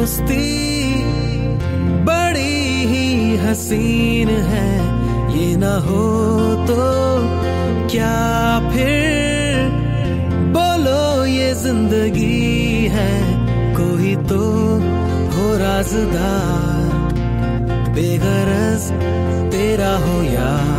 दोस्ती बड़ी ही हसीन है। ये ना हो तो क्या फिर? बोलो ये ज़िंदगी है, कोई तो हो राजदार। बेगरज तेरा हो यार।